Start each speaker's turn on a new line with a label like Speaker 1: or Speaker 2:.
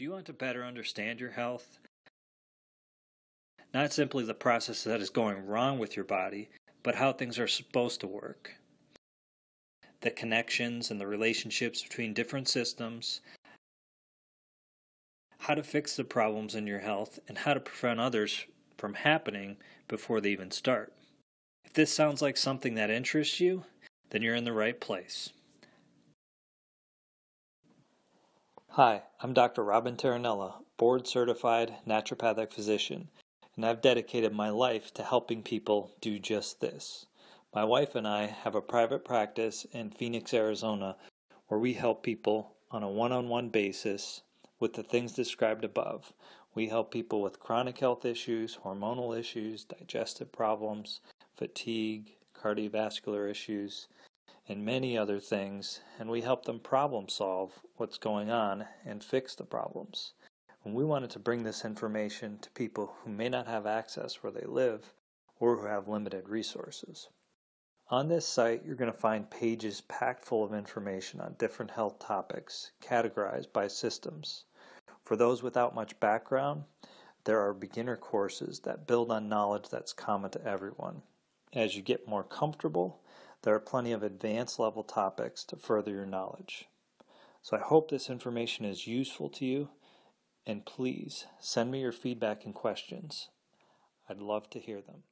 Speaker 1: Do you want to better understand your health? Not simply the process that is going wrong with your body, but how things are supposed to work. The connections and the relationships between different systems, how to fix the problems in your health, and how to prevent others from happening before they even start. If this sounds like something that interests you, then you're in the right place. Hi, I'm Dr. Robin Terranella, board certified naturopathic physician, and I've dedicated my life to helping people do just this. My wife and I have a private practice in Phoenix, Arizona, where we help people on a one on one basis with the things described above. We help people with chronic health issues, hormonal issues, digestive problems, fatigue, cardiovascular issues, and many other things, and we help them problem solve what's going on and fix the problems. And we wanted to bring this information to people who may not have access where they live or who have limited resources. On this site, you're going to find pages packed full of information on different health topics categorized by systems. For those without much background, there are beginner courses that build on knowledge that's common to everyone. As you get more comfortable, there are plenty of advanced level topics to further your knowledge. So I hope this information is useful to you, and please send me your feedback and questions. I'd love to hear them.